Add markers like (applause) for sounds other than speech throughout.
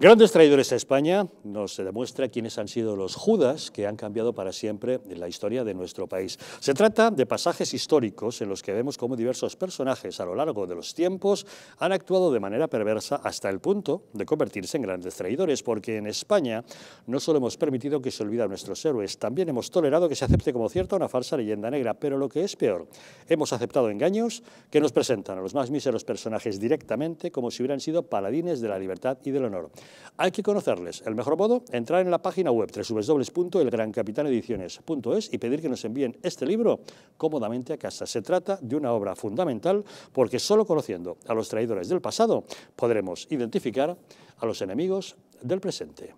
Grandes traidores a España nos demuestra quiénes han sido los Judas que han cambiado para siempre la historia de nuestro país. Se trata de pasajes históricos en los que vemos cómo diversos personajes a lo largo de los tiempos han actuado de manera perversa hasta el punto de convertirse en grandes traidores, porque en España no solo hemos permitido que se olviden nuestros héroes, también hemos tolerado que se acepte como cierta una falsa leyenda negra, pero lo que es peor, hemos aceptado engaños que nos presentan a los más míseros personajes directamente como si hubieran sido paladines de la libertad y del honor. Hay que conocerles. El mejor modo, entrar en la página web www.elgrancapitanediciones.es y pedir que nos envíen este libro cómodamente a casa. Se trata de una obra fundamental porque solo conociendo a los traidores del pasado podremos identificar a los enemigos del presente.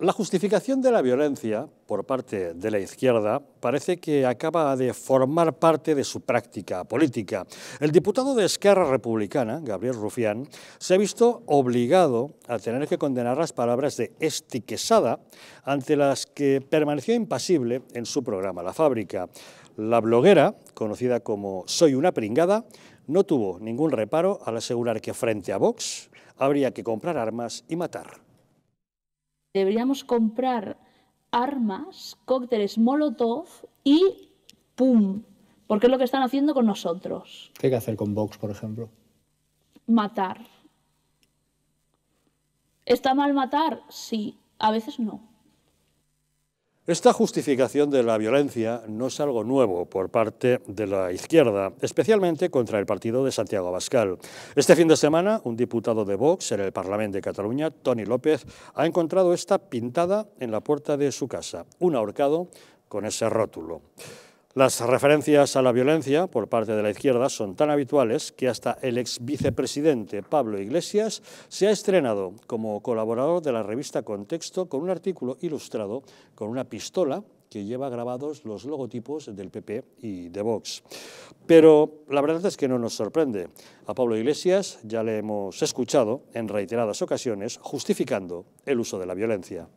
La justificación de la violencia por parte de la izquierda parece que acaba de formar parte de su práctica política. El diputado de Esquerra Republicana, Gabriel Rufián, se ha visto obligado a tener que condenar las palabras de Esti Quesada, ante las que permaneció impasible en su programa La Fábrica. La bloguera, conocida como Soy una pringada, no tuvo ningún reparo al asegurar que frente a Vox habría que comprar armas y matar deberíamos comprar armas, cócteles Molotov y ¡pum! Porque es lo que están haciendo con nosotros. ¿Qué hay que hacer con Vox, por ejemplo? Matar. ¿Está mal matar? Sí, a veces no. Esta justificación de la violencia no es algo nuevo por parte de la izquierda, especialmente contra el partido de Santiago Abascal. Este fin de semana, un diputado de Vox en el Parlamento de Cataluña, Tony López, ha encontrado esta pintada en la puerta de su casa, un ahorcado con ese rótulo. Las referencias a la violencia por parte de la izquierda son tan habituales que hasta el ex vicepresidente Pablo Iglesias se ha estrenado como colaborador de la revista Contexto con un artículo ilustrado con una pistola que lleva grabados los logotipos del PP y de Vox. Pero la verdad es que no nos sorprende. A Pablo Iglesias ya le hemos escuchado en reiteradas ocasiones justificando el uso de la violencia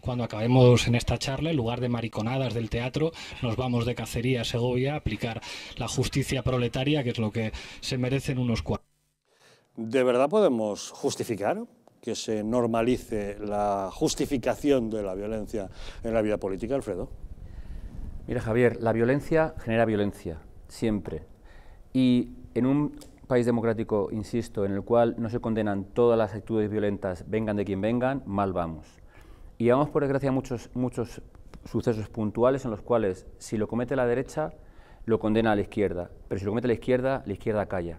cuando acabemos en esta charla, en lugar de mariconadas del teatro, nos vamos de cacería a Segovia a aplicar la justicia proletaria, que es lo que se merecen unos cuantos. ¿De verdad podemos justificar que se normalice la justificación de la violencia en la vida política, Alfredo? Mira, Javier, la violencia genera violencia, siempre. Y en un país democrático, insisto, en el cual no se condenan todas las actitudes violentas, vengan de quien vengan, mal vamos. Y llevamos, por desgracia, muchos, muchos sucesos puntuales en los cuales, si lo comete la derecha, lo condena a la izquierda, pero si lo comete la izquierda, la izquierda calla.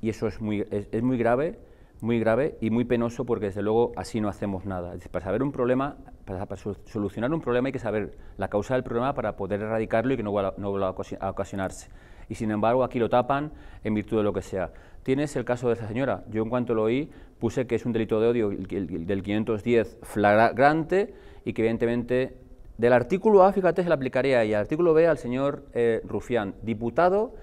Y eso es muy, es, muy grave, muy grave y muy penoso porque, desde luego, así no hacemos nada. Para saber un problema, para, solucionar un problema hay que saber la causa del problema para poder erradicarlo y que no vuelva, no vuelva a ocasionarse. Y, sin embargo, aquí lo tapan en virtud de lo que sea. Tienes el caso de esa señora. Yo, en cuanto lo oí, puse que es un delito de odio del 510 flagrante y que evidentemente del artículo A, fíjate, se le aplicaría y al artículo B al señor eh, Rufián, diputado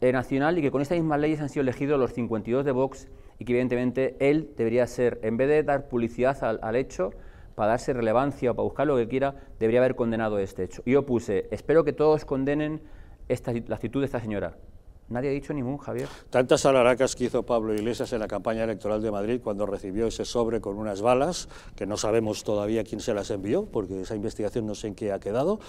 eh, nacional y que con estas mismas leyes han sido elegidos los 52 de Vox y que evidentemente él debería ser, en vez de dar publicidad al, hecho, para darse relevancia o para buscar lo que quiera, debería haber condenado este hecho. Y yo puse, espero que todos condenen esta, la actitud de esta señora. Nadie ha dicho ningún, Javier. Tantas alaracas que hizo Pablo Iglesias en la campaña electoral de Madrid cuando recibió ese sobre con unas balas, que no sabemos todavía quién se las envió, porque esa investigación no sé en qué ha quedado,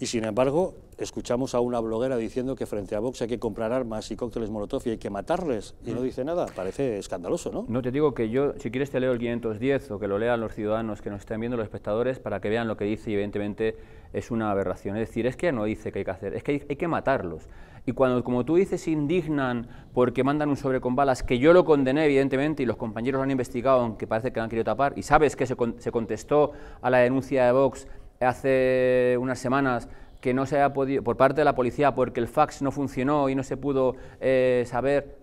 y sin embargo escuchamos a una bloguera diciendo que frente a Vox hay que comprar armas y cócteles Molotov y hay que matarles, y no mm. dice nada. Parece escandaloso, ¿no? No, te digo que yo, si quieres te leo el 510 o que lo lean los ciudadanos que nos estén viendo, los espectadores, para que vean lo que dice y evidentemente es una aberración. Es decir, es que no dice que hay que hacer, es que hay que matarlos. Y cuando, como tú dices, se indignan porque mandan un sobre con balas, que yo lo condené, evidentemente, y los compañeros lo han investigado, aunque parece que lo han querido tapar, y sabes que se, contestó a la denuncia de Vox hace unas semanas que no se ha podido, por parte de la policía, porque el fax no funcionó y no se pudo eh, saber.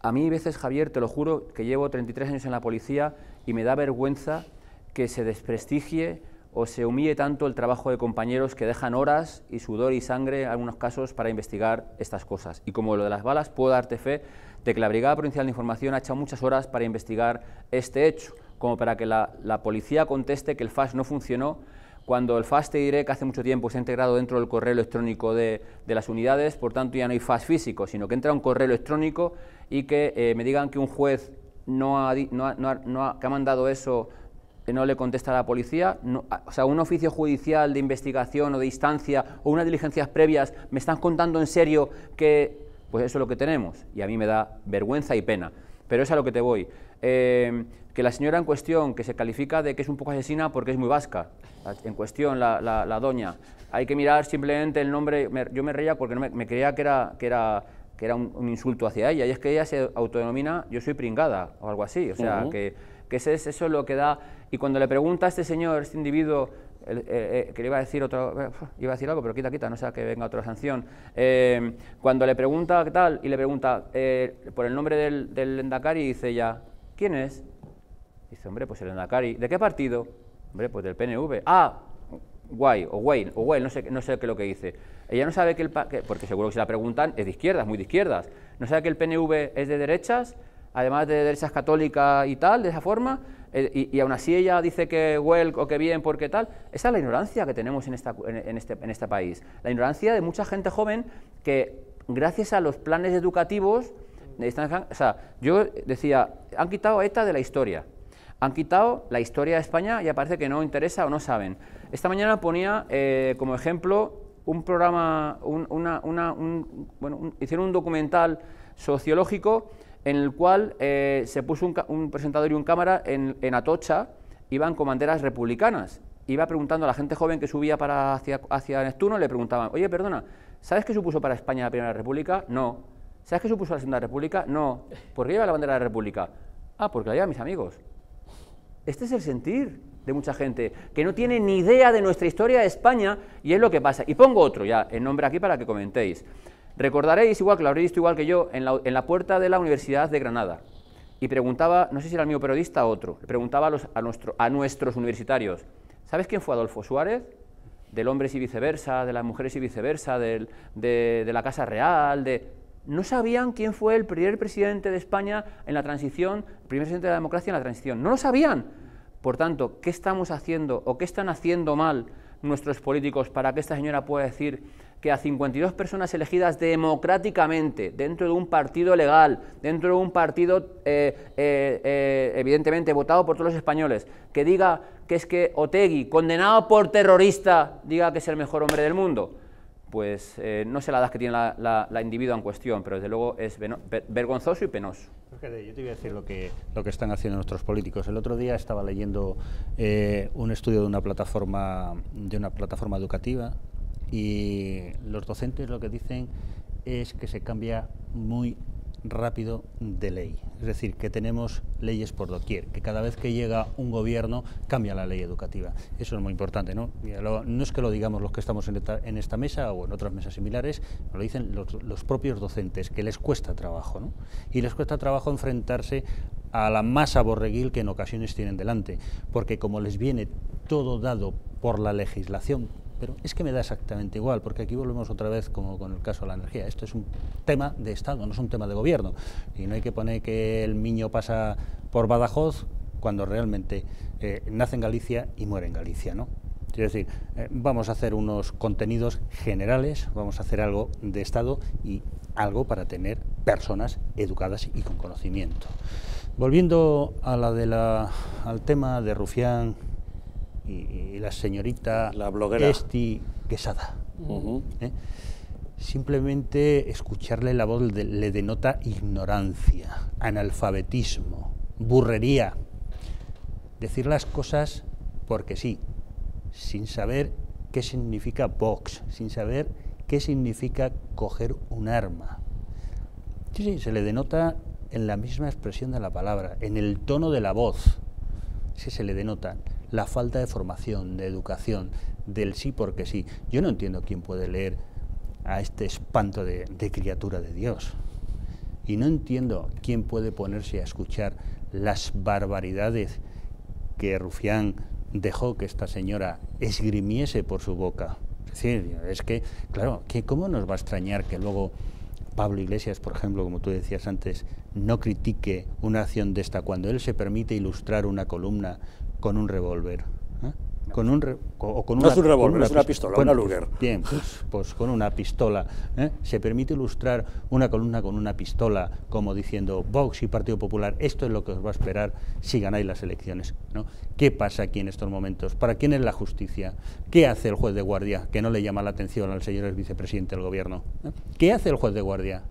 A mí, veces, Javier, te lo juro, que llevo 33 años en la policía y me da vergüenza que se desprestigie o se humille tanto el trabajo de compañeros que dejan horas y sudor y sangre en algunos casos para investigar estas cosas. Y como lo de las balas, puedo darte fe de que la Brigada Provincial de Información ha echado muchas horas para investigar este hecho, como para que la, policía conteste que el FAS no funcionó cuando el FAST que hace mucho tiempo se ha integrado dentro del correo electrónico de, las unidades, por tanto ya no hay FAST físico, sino que entra un correo electrónico y que eh, me digan que un juez no ha, no que ha mandado eso no le contesta a la policía, o sea, un oficio judicial de investigación o de instancia o unas diligencias previas, me están contando en serio que, pues eso es lo que tenemos, y a mí me da vergüenza y pena, pero es a lo que te voy. Eh, que la señora en cuestión, que se califica de que es un poco asesina porque es muy vasca, en cuestión la, la, doña, hay que mirar simplemente el nombre, yo me reía porque no me, creía que era, que era, que era un, insulto hacia ella, y es que ella se autodenomina yo soy pringada o algo así, o sea, que, que eso es lo que da, y cuando le pregunta a este señor, este individuo, eh, eh, que le iba a decir otro, eh, iba a decir algo, pero quita, quita, no sea que venga otra sanción. cuando le pregunta qué tal, y le pregunta por el nombre del, del Endacari, dice ya, ¿quién es? Dice, hombre, pues el Endacari. ¿De qué partido? Hombre, pues del PNV. Ah, guay, o Wayne, o Wayne, no sé, no sé qué es lo que dice. Ella no sabe que el... porque seguro que si la preguntan es de izquierdas, muy de izquierdas. No sabe que el PNV es de derechas, además de derechas católicas y tal, de esa forma, eh, y, aún así ella dice que well o que bien porque tal. Esa es la ignorancia que tenemos en, esta, en, este, en este país. La ignorancia de mucha gente joven que, gracias a los planes educativos, o sea, yo decía, han quitado ETA de la historia han quitado la historia de España y parece que no interesa o no saben. Esta mañana ponía eh, como ejemplo un programa, bueno, hicieron un documental sociológico en el cual eh, se puso un, presentador y un cámara en, Atocha, iban con banderas republicanas. Iba preguntando a la gente joven que subía para hacia, hacia Neptuno, le preguntaban, oye, perdona, ¿sabes qué supuso para España la Primera República? No. ¿Sabes qué supuso la Segunda República? No. ¿Por qué lleva la bandera de la República? Ah, porque la llevan mis amigos. Este es el sentir de mucha gente, que no tiene ni idea de nuestra historia de España y es lo que pasa. Y pongo otro ya, el nombre aquí para que comentéis. Recordaréis, igual que lo habréis visto igual que yo, en la, puerta de la Universidad de Granada. Y preguntaba, no sé si era el mío periodista o otro, preguntaba a, nuestros universitarios, ¿sabes quién fue Adolfo Suárez? Del hombres y viceversa, de las mujeres y viceversa, de, de la Casa Real, de no sabían quién fue el primer presidente de España en la transición, el primer presidente de la democracia en la transición. No lo sabían. Por tanto, ¿qué estamos haciendo o qué están haciendo mal nuestros políticos para que esta señora pueda decir que a 52 personas elegidas democráticamente dentro de un partido legal, dentro de un partido eh, eh, eh, evidentemente votado por todos los españoles, que diga que es que Otegui, condenado por terrorista, diga que es el mejor hombre del mundo? pues no sé la edad que tiene la, la, individua en cuestión, pero desde luego es vergonzoso y penoso. Yo te voy a decir lo que, lo que están haciendo nuestros políticos. El otro día estaba leyendo un estudio de una plataforma de una plataforma educativa y los docentes lo que dicen es que se cambia muy rápido de ley. Es decir, que tenemos leyes por doquier, que cada vez que llega un gobierno cambia la ley educativa. Eso es muy importante, ¿no? no es que lo digamos los que estamos en esta, mesa o en otras mesas similares, lo dicen los, propios docentes, que les cuesta trabajo, ¿no? Y les cuesta trabajo enfrentarse a la masa borreguil que en ocasiones tienen delante, porque como les viene todo dado por la legislación pero es que me da exactamente igual, porque aquí volvemos otra vez como con el caso de la energía. Esto es un tema de Estado, no es un tema de gobierno. Y no hay que poner que el niño pasa por Badajoz cuando realmente eh, nace en Galicia y muere en Galicia, ¿no? Es decir, eh, vamos a hacer unos contenidos generales, vamos a hacer algo de Estado y algo para tener personas educadas y con conocimiento. Volviendo a la de la, al tema de Rufián y, la señorita la bloguera. Esti Quesada. ¿eh? Simplemente escucharle la voz le denota ignorancia, analfabetismo, burrería. Decir las cosas porque sí, sin saber qué significa Vox, sin saber qué significa coger un arma. Sí, sí, se le denota en la misma expresión de la palabra, en el tono de la voz. Sí, se le denota la falta de formación, de educación, del sí porque sí. Yo no entiendo quién puede leer a este espanto de, criatura de Dios. Y no entiendo quién puede ponerse a escuchar las barbaridades que Rufián dejó que esta señora esgrimiese por su boca. Es decir, es que, claro, que ¿cómo nos va a extrañar que luego Pablo Iglesias, por ejemplo, como tú decías antes, no critique una acción de esta cuando él se permite ilustrar una columna con un revólver. ¿eh? con un re- o con No una, es un revólver, es una pis- pistola, bueno, una Luger. Bien, pues, pues con una pistola. ¿eh? Se permite ilustrar una columna con una pistola, como diciendo Vox y Partido Popular, esto es lo que os va a esperar si ganáis las elecciones. ¿no? ¿Qué pasa aquí en estos momentos? ¿Para quién es la justicia? ¿Qué hace el juez de guardia que no le llama la atención al señor vicepresidente del gobierno? ¿eh? ¿Qué hace el juez de guardia?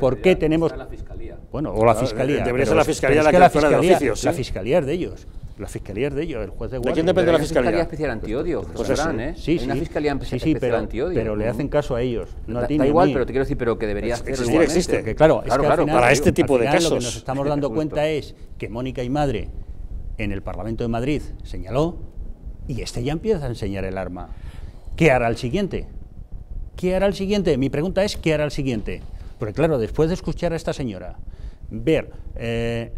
¿Por qué tenemos.? la fiscalía. Bueno, o la Claro, fiscalía. debería ser la fiscalía la que la de fiscalía, oficio, sí. La fiscalía es de ellos. La fiscalía es de ellos, el juez de ¿De guardia. quién depende la Hay fiscalía? especial antiodio, Pues. Fran, ¿eh? Sí, Hay sí. una fiscalía sí, especial sí, pero, antiodio. pero le hacen caso a ellos. No a da, ti da ni a igual, mí. pero te quiero decir, pero que debería hacer existir igualmente. existe. Que claro, es Claro, que al claro, final- para este tipo de final Lo que casos. nos estamos (laughs) dando cuenta es que Mónica y Madre en el Parlamento de Madrid señaló y este ya empieza a enseñar el arma. ¿Qué hará el siguiente? ¿Qué hará el siguiente? Mi pregunta es, ¿qué hará el siguiente? Porque claro, después de escuchar a esta señora, ver eh,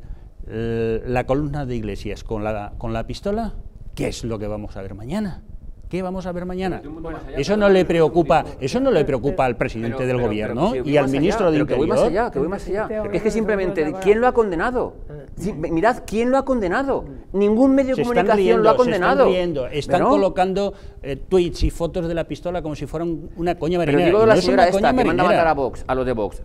la columna de Iglesias con la, con la pistola, ¿qué es lo que vamos a ver mañana? ¿Qué vamos a ver mañana? Eso no le preocupa, eso no le preocupa al presidente Pero- del pero- gobierno pero y al más allá, ministro de pero que voy Interior. más allá, que voy más allá. Es que simplemente, ¿quién lo ha condenado? Sí, mirad, ¿quién lo ha condenado? Ningún medio de comunicación riendo, lo ha se condenado. están riendo, están ¿No? colocando eh, tweets y fotos de la pistola como si fueran una coña Pero marinera. digo y de no la es señora una esta que manda a matar a Vox, a los de Vox.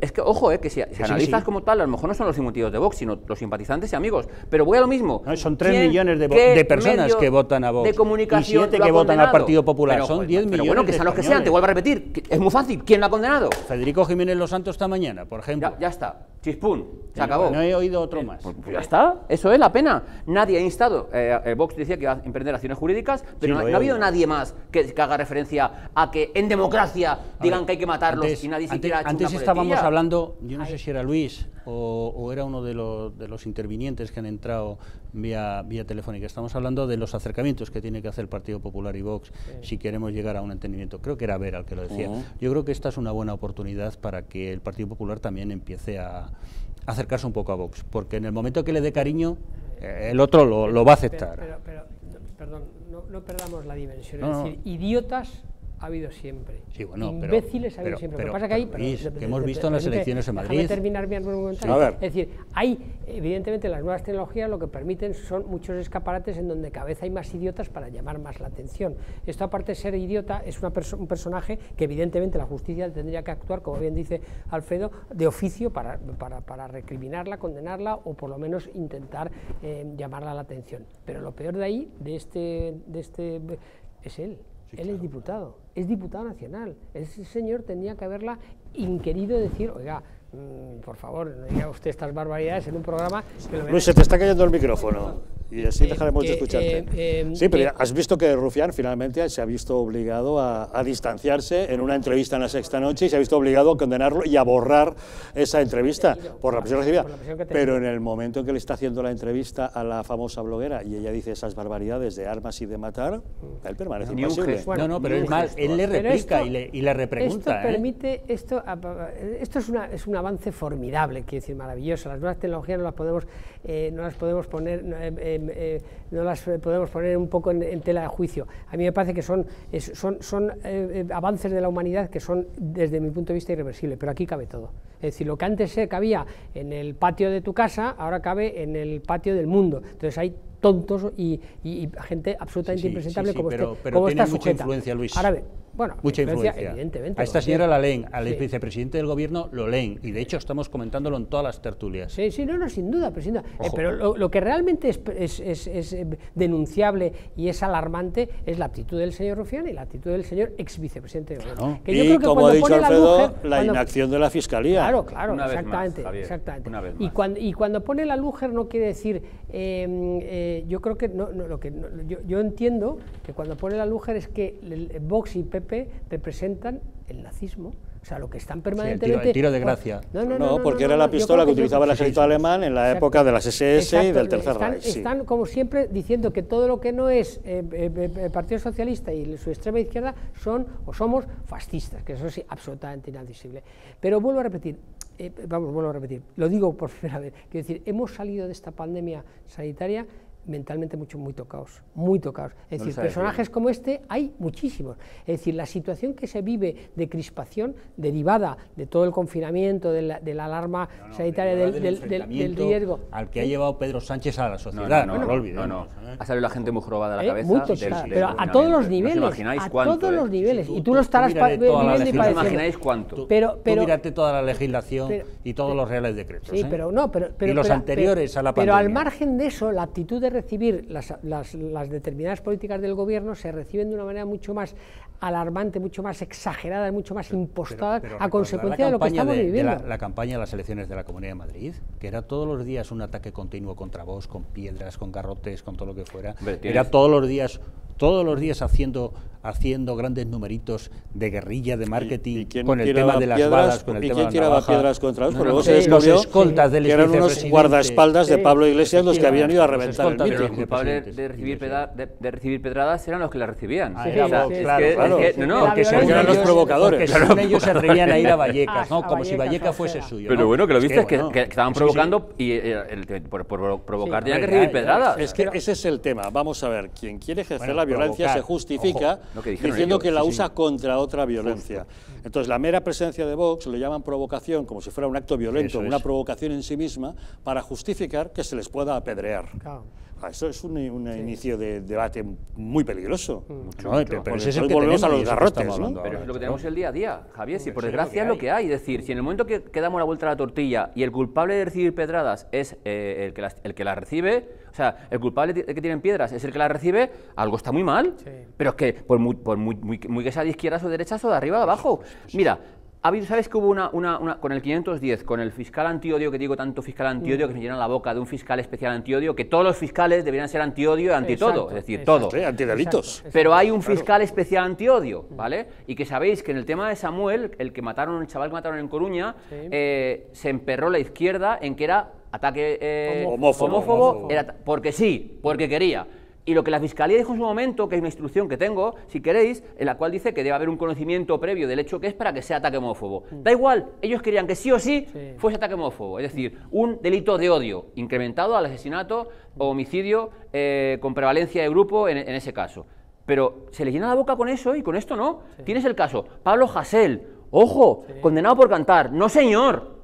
Es que, ojo, eh, que si, si sí, analizas sí. como tal, a lo mejor no son los motivos de Vox, sino los simpatizantes y amigos. Pero voy a lo mismo. No, son tres ¿Quién- millones de de personas que votan a Vox De y comunicación que votan al? Partido Popular. Pero, Son joder, 10 Pero millones bueno, de que sean los que sean, te vuelvo a repetir. que Es muy fácil. ¿Quién lo ha condenado? Federico Jiménez Los Santos esta mañana, por ejemplo. Ya, ya está. Chispún. Se No- acabó. No he oído otro más. Pues ya está, eso es la pena. Nadie ha instado, eh, eh, Vox decía que iba a emprender acciones jurídicas, pero Sí, no, no ha habido nadie más que, que haga referencia a que en democracia digan que hay que matarlos Antes, y nadie antes- siquiera ha hecho antes una estábamos hablando, yo no sé si era Luis o, o era uno de los, de los intervinientes que han entrado vía, vía telefónica. Estamos hablando de los acercamientos que tiene que hacer el Partido Popular y Vox si queremos llegar a un entendimiento. Creo que era Vera el que lo decía. Yo creo que esta es una buena oportunidad para que el Partido Popular también empiece a, acercarse un poco a Vox, porque en el momento que le dé cariño, eh, el otro lo, lo va a aceptar. Pero, pero, pero, no, perdón, no, no perdamos la dimensión. No, es no. decir, idiotas ha habido siempre. Sí, bueno, pero- Imbéciles ha habido pero- siempre. pero, Lo que pasa que hay. Luis, que hemos visto en las elecciones en Madrid. terminar mi argumentario. Ver. Es decir, hay, evidentemente, las nuevas tecnologías lo que permiten son muchos escaparates en donde cada vez hay más idiotas para llamar más la atención. Esto, aparte de ser idiota, es una perso- un personaje que, evidentemente, la justicia tendría que actuar, como bien dice Alfredo, de oficio para, para, para recriminarla, condenarla o, por lo menos, intentar eh, llamarla la atención. Pero lo peor de ahí, de este, de este es él. él es diputado, es diputado nacional. Ese señor tendría que haberla inquerido decir, oiga, mm, por favor, no diga usted estas barbaridades en un programa que lo Luis, se te está cayendo el micrófono y así Eh, dejaremos de escucharte. eh, eh, sí, pero has visto que Rufián finalmente se ha visto obligado a, a distanciarse en una entrevista en la sexta noche y se ha visto obligado a condenarlo y a borrar esa entrevista por la presión recibida. Pero en el momento en que le está haciendo la entrevista a la famosa bloguera y ella dice esas barbaridades de armas y de matar, él permanece impasible. no, no, pero es más, él le replica esto- y, le, y le repregunta. Esto ¿eh? permite, esto, esto es, una, es un avance formidable, quiero decir, maravilloso. Las nuevas tecnologías no las podemos, eh, no las podemos poner, eh, no las podemos poner un poco en, en tela de juicio. A mí me parece que son, es- son, son eh, eh, avances de la humanidad que son, desde mi punto de vista, irreversibles. Pero aquí cabe todo. Es decir, lo que antes se cabía en el patio de tu casa, ahora cabe en el patio del mundo. Entonces hay tontos y, y- y gente absolutamente Sí, impresentable sí, sí, como, pero- este, pero como tiene esta mucha sujeta. influencia, Luis. Ahora bueno, Mucha influencia. evidentemente. A esta señora la leen, al Sí. vicepresidente del gobierno lo leen. Y de hecho estamos comentándolo en todas las tertulias. Sí, sí, no, no, sin duda, pero, sin duda. Eh, pero lo, lo que realmente es, es- es- es, eh, denunciable y es alarmante es la actitud del señor Rufián y la actitud del señor ex vicepresidente del gobierno. No. Que yo y creo que como ha dicho pone la Alfredo, Luger, la cuando- inacción de la Fiscalía. Claro, claro, Una vez más, exactamente, Javier, exactamente. una vez Y cuando y cuando pone la Luger no quiere decir, eh, eh, yo creo que no, no, lo que no- yo, yo entiendo que cuando pone la Luger es que el- el Vox y PP representan el nazismo. O sea, lo que están permanentemente. el tiro de gracia. No, porque era la pistola que yo- utilizaba el ejército sí, alemán en la Exacto. época de las SS y del Tercer están, Reich. sí. Están, como siempre, diciendo que todo lo que no es eh, eh, eh, eh, Partido Socialista y su extrema izquierda son o somos fascistas, que eso es absolutamente inadmisible. Pero vuelvo a repetir, eh, vamos, vuelvo a repetir, lo digo por primera vez, quiero decir, hemos salido de esta pandemia sanitaria mentalmente mucho, muy tocados, muy tocados. Es decir, personajes como este hay muchísimos. Es decir, la situación que se vive de crispación derivada de todo el confinamiento, de la, de la alarma sanitaria, del, del, riesgo. Al que ha llevado Pedro Sánchez a la sociedad, no, no, no, no, ¿eh? Ha salido la gente muy jorobada de la cabeza. Muy total, pero a todos los niveles. a todos los niveles. y tú lo estarás viviendo y imagináis cuánto? Pero, pero, tú mírate toda la legislación y todos los reales decretos. Sí, pero no, pero, y los anteriores a la pandemia. Pero al margen de eso, la actitud de recibir las, las, las, determinadas políticas del gobierno se reciben de una manera mucho más alarmante, mucho más exagerada, mucho más impostada a consecuencia de lo que estamos viviendo. la, campaña de las elecciones de la Comunidad de Madrid, que era todos los días un ataque continuo contra vos, con piedras, con garrotes, con todo lo que fuera. Era todos los días todos los días haciendo haciendo grandes numeritos de guerrilla de marketing con el tema de las balas, con el ¿y tema quién tiraba piedras contra los? luego se descubrió escoltas del que eran unos guardaespaldas de Pablo Iglesias los que habían ido a reventar el Pero los culpables de recibir, de, recibir pedradas eran los que las recibían. Ah, claro, claro. no, no, porque eran los provocadores. Porque (laughs) ellos se atrevían a ir a Vallecas, ¿no? Como si Vallecas fuese suyo. Pero bueno, que lo viste, que estaban provocando y eh, por provocar tenían que recibir pedradas. Es que ese es el tema. Vamos a ver, quien quiere ejercer la violencia se justifica diciendo que la usa contra otra violencia. Entonces, la mera presencia de Vox le llaman provocación, como si fuera un acto violento, una provocación en sí misma, para justificar que se les pueda apedrear. Ah, eso es un, inicio de debate muy peligroso. Mucho, Pero, es el que volvemos a los garrotes, ¿no? Pero es lo que tenemos el día a día, Javier. Si por desgracia es lo que hay. Es decir, si en el momento que, damos la vuelta a la tortilla y el culpable de recibir pedradas es eh, el, que las, el que las recibe, o sea, el culpable de que tienen piedras es el que las recibe, algo está muy mal. Pero es que por muy, por muy, muy, muy que sea de izquierdas o de derechas o de arriba o de abajo. Mira, ¿Sabes que hubo una, una, con el 510, con el fiscal antiodio, que digo tanto fiscal antiodio, que me llena la boca de un fiscal especial antiodio, que todos los fiscales deberían ser antiodio y antitodo, es decir, todo. Sí, antidelitos. Pero hay un fiscal especial antiodio, ¿vale? Y que sabéis que en el tema de Samuel, el que mataron, el chaval que mataron en Coruña, eh, se emperró la izquierda en que era ataque eh, homófobo, Era porque sí, porque quería. Y lo que la Fiscalía dijo en su momento, que es una instrucción que tengo, si queréis, en la cual dice que debe haber un conocimiento previo del hecho que es para que sea ataque homófobo. Mm. Da igual, ellos querían que sí o sí, fuese ataque homófobo, es decir, un delito de odio incrementado al asesinato o homicidio eh, con prevalencia de grupo en, ese caso. Pero se le llena la boca con eso y con esto no. Tienes el caso, Pablo Hasél, ojo, condenado por cantar, no señor,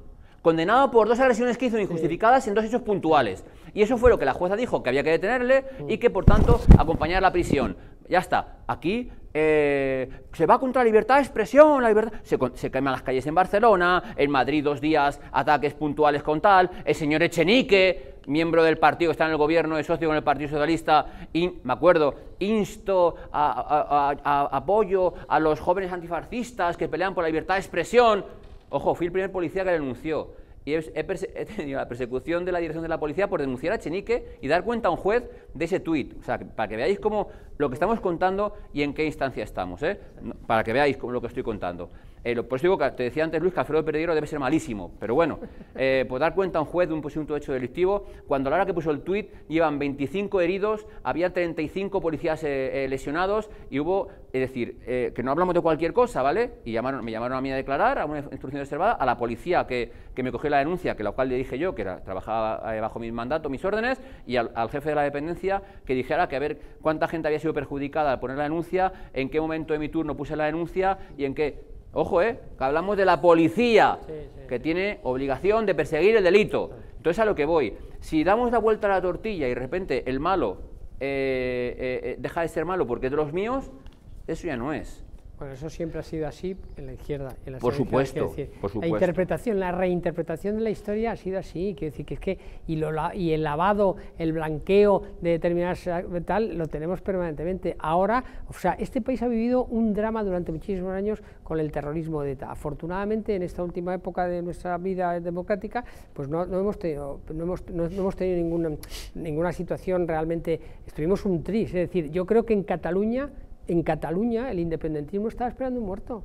condenado por dos agresiones que hizo injustificadas en dos hechos puntuales. Y eso fue lo que la jueza dijo, que había que detenerle y que, por tanto, acompañar a la prisión. Ya está. Aquí eh, se va contra la libertad de expresión, la libertad... Se, se, queman las calles en Barcelona, en Madrid dos días ataques puntuales con tal, el señor Echenique, miembro del partido que está en el gobierno, es socio con el Partido Socialista, y, me acuerdo, insto a, apoyo a los jóvenes antifascistas que pelean por la libertad de expresión. Ojo, fui el primer policía que denunció y he, tenido la persecución de la dirección de la policía por denunciar a Chenique y dar cuenta a un juez de ese tuit. O sea, para que veáis cómo lo que estamos contando y en qué instancia estamos, ¿eh? para que veáis cómo lo que estoy contando. Eh, por eso digo que te decía antes Luis que Alfredo Perdiguero debe ser malísimo, pero bueno, eh, por dar cuenta a un juez de un presunto hecho delictivo, cuando a la hora que puso el tuit llevan 25 heridos, había 35 policías eh, lesionados y hubo, es decir, que no hablamos de cualquier cosa, ¿vale? Y llamaron, me llamaron a mí a declarar, a una instrucción reservada, a la policía que, que me cogió la denuncia, que la cual le dije yo, que trabajaba bajo mi mandato, mis órdenes, y al, al jefe de la dependencia que dijera que a ver cuánta gente había sido perjudicada al poner la denuncia, en qué momento de mi turno puse la denuncia y en qué Ojo, ¿eh? Que hablamos de la policía, que tiene obligación de perseguir el delito. Entonces, a lo que voy. Si damos la vuelta a la tortilla y de repente el malo eh, eh, eh, deja de ser malo porque es de los míos, eso ya no es. Bueno, eso siempre ha sido así en la izquierda. En por, supuesto, La interpretación, la reinterpretación de la historia ha sido así. Quiero decir que es que y, lo, y el lavado, el blanqueo de determinadas tal, lo tenemos permanentemente. Ahora, o sea, este país ha vivido un drama durante muchísimos años con el terrorismo de ETA. Afortunadamente, en esta última época de nuestra vida democrática, pues no, hemos tenido, no hemos, no hemos tenido ninguna, ninguna situación realmente. Estuvimos un tris. Es decir, yo creo que en Cataluña en Cataluña el independentismo estaba esperando un muerto.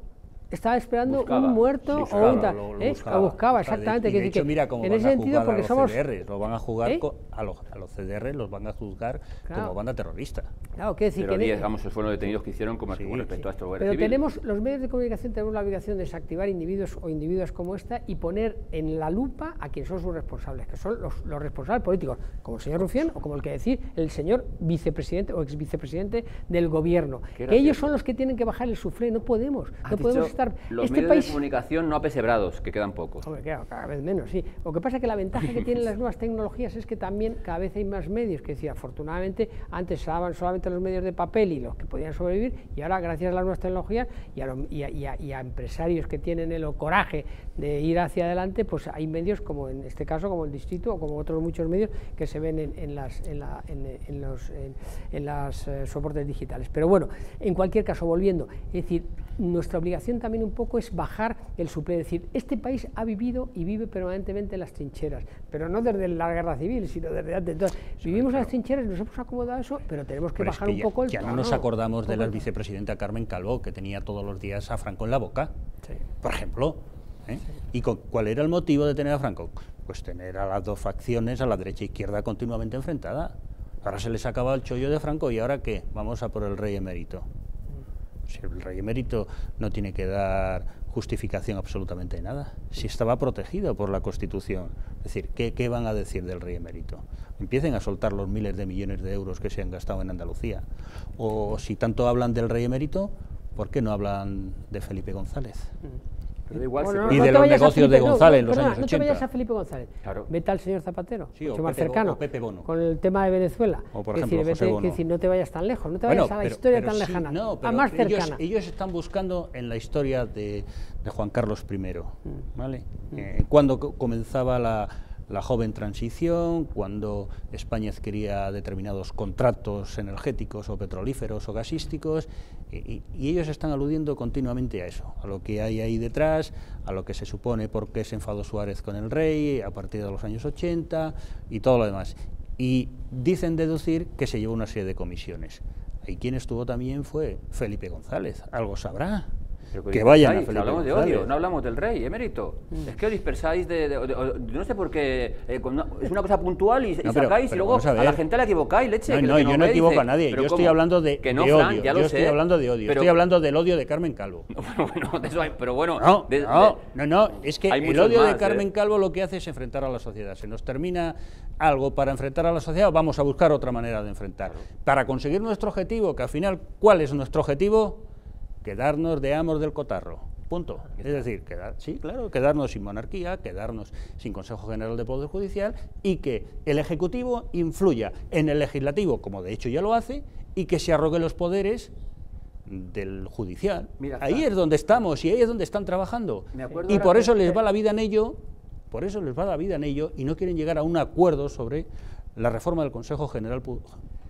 Estaba esperando Buscaba. un muerto Sí, o un tal, lo- lo ¿eh? buscaba. Lo buscaba, O sea, de- exactamente. de hecho, que mira cómo en van ese a sentido, juzgar porque a los somos. Lo van a jugar ¿Eh? co- a, los, a los CDR los van a juzgar Claro. como banda terrorista. Claro, quiero decir Pero que. en- 10, vamos, fueron los detenidos que hicieron como Sí, respecto a esto guerra Pero civil. tenemos, los medios de comunicación tenemos la obligación de desactivar individuos o individuos como esta y poner en la lupa a quienes son sus responsables, que son los, los responsables políticos, como el señor Rufián o como el que decir el señor vicepresidente o ex vicepresidente del gobierno. Qué Que ellos son los que tienen que bajar el suflé, no podemos, no podemos dicho estar. Los este medios país. de comunicación no apesebrados, que quedan pocos. Hombre, claro, cada vez menos, sí. Lo que pasa es que la ventaja que tienen las nuevas tecnologías es que también cada vez hay más medios, que decía, afortunadamente antes se daban solamente los medios de papel y los que podían sobrevivir, y ahora gracias a las nuevas tecnologías y a, lo- y a- y a- y a empresarios que tienen el coraje de ir hacia adelante, pues hay medios como en este caso, como el Distrito o como otros muchos medios que se ven en, en las, en, la- en- en los las, eh, soportes digitales. Pero bueno, en cualquier caso, volviendo, es decir, nuestra obligación también un poco es bajar el suple, es decir, este país ha vivido y vive permanentemente en las trincheras, pero no desde la guerra civil, sino desde antes. Entonces, vivimos en las trincheras, nos hemos acomodado a eso, pero tenemos que Pero es bajar que un poco el Ya no nos acordamos de la vicepresidenta Carmen Calvo, que tenía todos los días a Franco en la boca, por ejemplo. ¿eh? ¿Y cu- cuál era el motivo de tener a Franco? Pues tener a las dos facciones, a la derecha e izquierda, continuamente enfrentadas. Ahora se les acaba el chollo de Franco y ahora qué? Vamos a por el rey emérito. Si el rey emérito no tiene que dar justificación absolutamente de nada, si estaba protegido por la Constitución. Es decir, ¿qué, qué van a decir del rey emérito? Empiecen a soltar los miles de millones de euros que se han gastado en Andalucía. O si tanto hablan del rey emérito, ¿por qué no hablan de Felipe González? Pero da igual, Bueno, se no, puede- Y de los negocios de Felipe- González en los años No te vayas 80. a Felipe González. Claro. Vete al señor Zapatero, Sí, o mucho más Pepe cercano. Pepe Bono. Con el tema de Venezuela. O, por ejemplo, decir, José vete- Bono. es decir, no te vayas tan lejos, no te Bueno, vayas a la pero- historia pero tan sí, lejana, no, a más ellos, cercana. ellos están buscando en la historia de, de Juan Carlos I, Mm. ¿vale? Eh, cuando co- comenzaba la, la joven transición, cuando España adquiría determinados contratos energéticos o petrolíferos o gasísticos, y, ellos están aludiendo continuamente a eso, a lo que hay ahí detrás, a lo que se supone por qué se enfadó Suárez con el rey a partir de los años 80 y todo lo demás. Y dicen deducir que se llevó una serie de comisiones. Y quien estuvo también fue Felipe González, algo sabrá. Que vayan a Felipe hablamos de odio, no hablamos del rey, emérito. Mm. Es que os dispersáis de, de- de- de- no sé por qué, eh, con una- es una cosa puntual y, y No, pero- sacáis pero y luego a a, la gente la equivocáis, leche. No, que- no, que yo no equivoco dice, a nadie. ¿pero Yo estoy hablando de, que no, de Fran, odio. ya yo lo estoy sé, hablando de odio. pero- Estoy hablando del odio de Carmen Calvo. (laughs) Bueno, bueno, de eso hay- pero bueno, No, de- no, de- no, no, es que el odio de más, Carmen ¿eh? Calvo lo que hace es enfrentar a la sociedad. Se nos termina algo para enfrentar a la sociedad, vamos a buscar otra manera de enfrentar. Para conseguir nuestro objetivo, que al final, ¿cuál es nuestro objetivo? Quedarnos de amos del cotarro. Punto. Es decir, quedar, sí, claro, quedarnos sin monarquía, quedarnos sin Consejo General de Poder Judicial y que el Ejecutivo influya en el Legislativo, como de hecho ya lo hace, y que se arrogue los poderes del judicial. Mira, ahí es donde estamos y ahí es donde están trabajando. Y por que- eso les va la vida en ello, por eso les va la vida en ello y no quieren llegar a un acuerdo sobre la reforma del Consejo General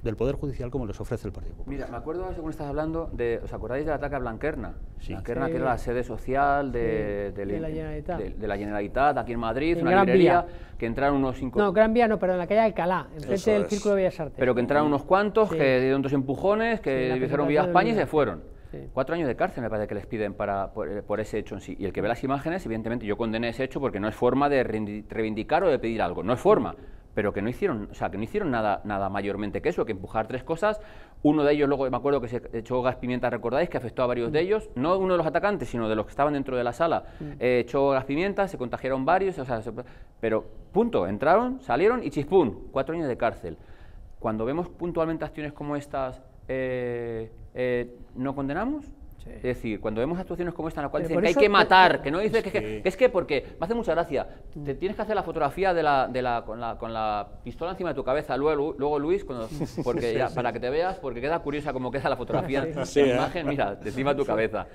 del Poder Judicial como les ofrece el Partido Popular. Mira, me acuerdo según estás hablando de, ¿os acordáis del ataque a Blanquerna? Sí. Blanquerna Sí. que era la sede social de, Sí, del- de la Generalitat. de- de la Generalitat, aquí en Madrid, En una Gran librería Vía. que entraron unos cinco... No, Gran Vía no, perdón, la calle de Alcalá, enfrente del. Círculo de Bellas Artes. Pero que entraron unos cuantos, Sí. que dieron dos empujones, que dijeron Vía España y se fueron. Sí. Cuatro años de cárcel me parece que les piden para, por, eh, por ese hecho en sí. Y el que ve las imágenes, evidentemente yo condené ese hecho porque no es forma de reivindicar o de pedir algo, no es forma. Pero que no hicieron, o sea, que no hicieron nada, nada mayormente que eso, que empujar tres cosas. Uno de ellos, luego me acuerdo que se echó gas pimienta, recordáis, que afectó a varios de ellos, no uno de los atacantes, sino de los que estaban dentro de la sala. Eh, echó gas pimienta, se contagiaron varios, o sea, se- pero punto, entraron, salieron y chispún, cuatro años de cárcel. Cuando vemos puntualmente acciones como estas, eh, eh, ¿no condenamos? Es decir, cuando vemos actuaciones como esta en la cual Pero dicen que hay que matar, que no dice que, que- que- que es que porque me hace mucha gracia. Te tienes que hacer la fotografía de la, de la, con, la, con la pistola encima de tu cabeza luego, luego Luis, cuando, (laughs) porque ya, para que te veas, porque queda curiosa cómo queda la fotografía Sí, en ¿eh? imagen, mira, de encima de tu cabeza.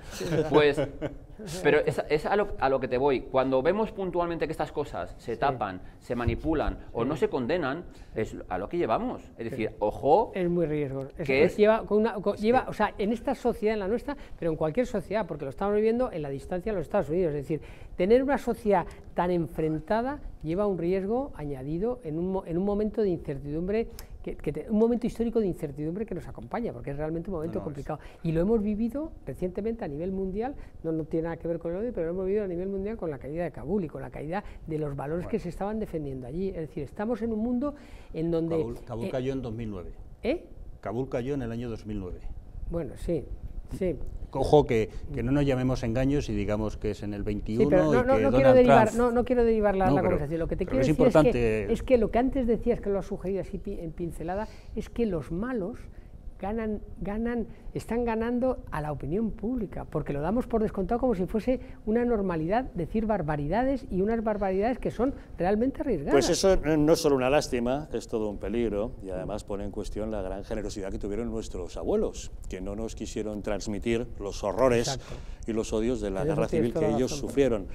Pues, (laughs) (laughs) pero es, es a, lo, a lo que te voy. Cuando vemos puntualmente que estas cosas se tapan, se manipulan o no se condenan, es a lo que llevamos. Es decir, ojo, Es muy riesgoso. Es, ¿Qué es- es? Lleva, con una, con- lleva, o sea, en esta sociedad, en la nuestra, pero en cualquier sociedad, porque lo estamos viviendo en la distancia de los Estados Unidos. Es decir, tener una sociedad tan enfrentada lleva un riesgo añadido en un, en un momento de incertidumbre que, un momento histórico de incertidumbre que nos acompaña, porque es realmente un momento complicado. Y lo hemos vivido recientemente a nivel mundial, no, no tiene nada que ver con el odio, pero lo hemos vivido a nivel mundial con la caída de Kabul y con la caída de los valores que se estaban defendiendo allí. Es decir, estamos en un mundo en donde... Kabul, eh, cayó en 2009. ¿Eh? Kabul cayó en el año 2009. Bueno, sí, sí. Ojo que, que, no nos llamemos engaños y digamos que es en el 21 no, y que no, quiero derivar, no, quiero derivar la, conversación. Lo que te quiero decir es que, es que lo que antes decías, que lo has sugerido así en pincelada, es que los malos ganan, ganan, están ganando a la opinión pública, porque lo damos por descontado como si fuese una normalidad decir barbaridades y unas barbaridades que son realmente arriesgadas. Pues eso no es solo una lástima, es todo un peligro y además pone en cuestión la gran generosidad que tuvieron nuestros abuelos, que no nos quisieron transmitir los horrores y los odios de la guerra civil que ellos sufrieron.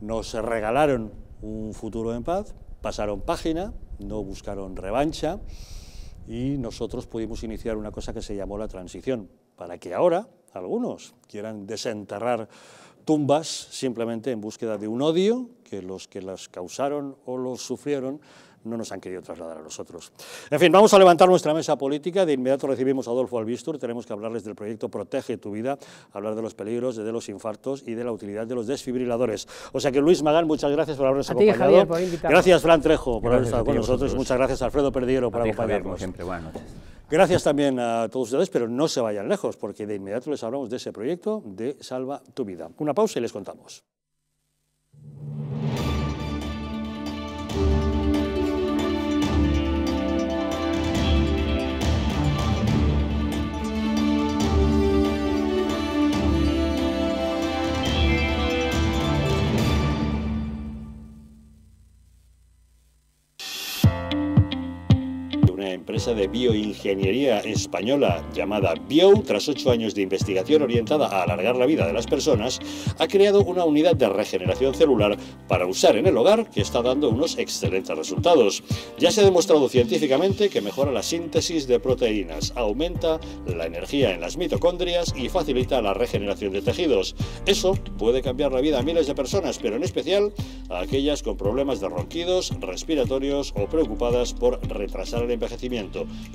Nos regalaron un futuro en paz, pasaron página, no buscaron revancha y nosotros pudimos iniciar una cosa que se llamó la transición, para que ahora algunos quieran desenterrar tumbas simplemente en búsqueda de un odio que los que las causaron o los sufrieron no nos han querido trasladar a nosotros. En fin, vamos a levantar nuestra mesa política. De inmediato recibimos a Adolfo Albistur. Tenemos que hablarles del proyecto Protege tu vida, hablar de los peligros, de los infartos y de la utilidad de los desfibriladores. O sea que Luis Magán, muchas gracias por habernos acompañado. gracias, Fran Trejo, por haber estado con nosotros. Muchas gracias, Alfredo Perdiero, por acompañarnos. siempre. Buenas noches. Gracias también a todos ustedes, pero no se vayan lejos, porque de inmediato les hablamos de ese proyecto de Salva tu vida. Una pausa y les contamos. Empresa de bioingeniería española llamada Bio, tras ocho años de investigación orientada a alargar la vida de las personas, ha creado una unidad de regeneración celular para usar en el hogar que está dando unos excelentes resultados. Ya se ha demostrado científicamente que mejora la síntesis de proteínas, aumenta la energía en las mitocondrias y facilita la regeneración de tejidos. Eso puede cambiar la vida a miles de personas, pero en especial a aquellas con problemas de ronquidos, respiratorios o preocupadas por retrasar el envejecimiento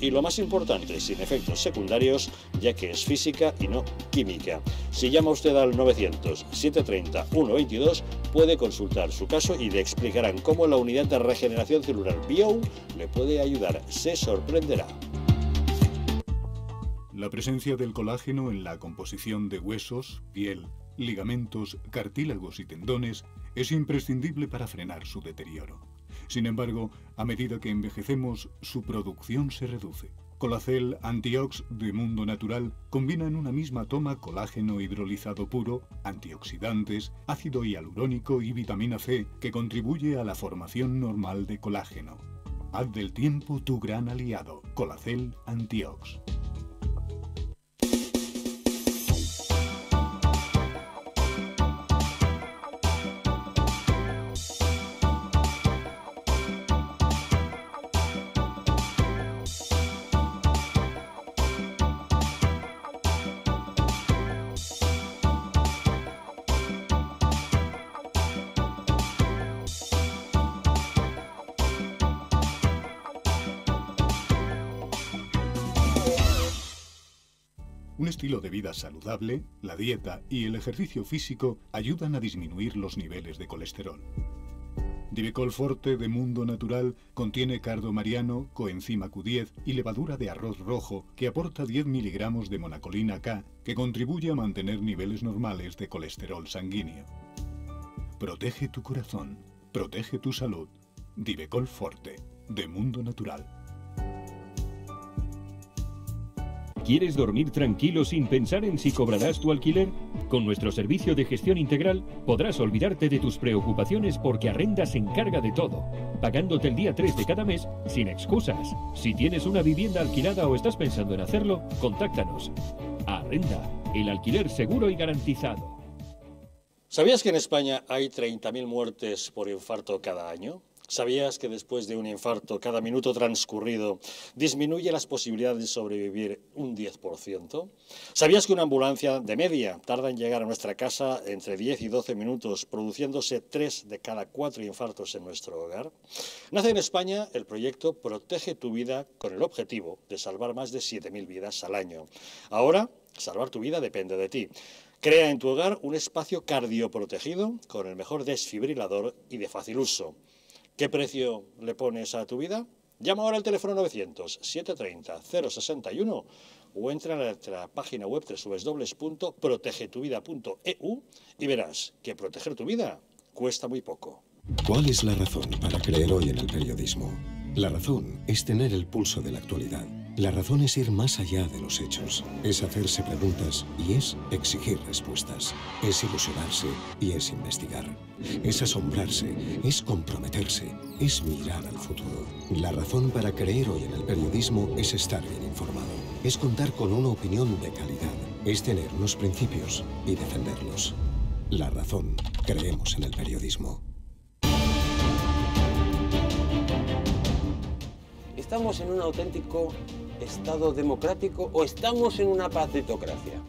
y lo más importante, sin efectos secundarios, ya que es física y no química. Si llama usted al 900-730-122, puede consultar su caso y le explicarán cómo la unidad de regeneración celular Bio le puede ayudar. Se sorprenderá. La presencia del colágeno en la composición de huesos, piel, ligamentos, cartílagos y tendones es imprescindible para frenar su deterioro. Sin embargo, a medida que envejecemos, su producción se reduce. Colacel Antiox de Mundo Natural combina en una misma toma colágeno hidrolizado puro, antioxidantes, ácido hialurónico y vitamina C que contribuye a la formación normal de colágeno. Haz del tiempo tu gran aliado. Colacel Antiox. Estilo de vida saludable, la dieta y el ejercicio físico ayudan a disminuir los niveles de colesterol. Divecol Forte de Mundo Natural contiene cardo mariano, coenzima Q10 y levadura de arroz rojo que aporta 10 miligramos de monacolina K que contribuye a mantener niveles normales de colesterol sanguíneo. Protege tu corazón, protege tu salud. Divecol Forte de Mundo Natural. ¿Quieres dormir tranquilo sin pensar en si cobrarás tu alquiler? Con nuestro servicio de gestión integral podrás olvidarte de tus preocupaciones porque Arrenda se encarga de todo, pagándote el día 3 de cada mes sin excusas. Si tienes una vivienda alquilada o estás pensando en hacerlo, contáctanos. Arrenda, el alquiler seguro y garantizado. ¿Sabías que en España hay 30.000 muertes por infarto cada año? ¿Sabías que después de un infarto, cada minuto transcurrido disminuye las posibilidades de sobrevivir un 10%? ¿Sabías que una ambulancia de media tarda en llegar a nuestra casa entre 10 y 12 minutos, produciéndose 3 de cada 4 infartos en nuestro hogar? Nace en España el proyecto Protege tu vida con el objetivo de salvar más de 7.000 vidas al año. Ahora, salvar tu vida depende de ti. Crea en tu hogar un espacio cardioprotegido con el mejor desfibrilador y de fácil uso. ¿Qué precio le pones a tu vida? Llama ahora al teléfono 900-730-061 o entra a nuestra página web www.protegetuvida.eu y verás que proteger tu vida cuesta muy poco. ¿Cuál es la razón para creer hoy en el periodismo? La razón es tener el pulso de la actualidad. La razón es ir más allá de los hechos, es hacerse preguntas y es exigir respuestas, es ilusionarse y es investigar, es asombrarse, es comprometerse, es mirar al futuro. La razón para creer hoy en el periodismo es estar bien informado, es contar con una opinión de calidad, es tener unos principios y defenderlos. La razón, creemos en el periodismo. ¿Estamos en un auténtico Estado democrático o estamos en una patritocracia?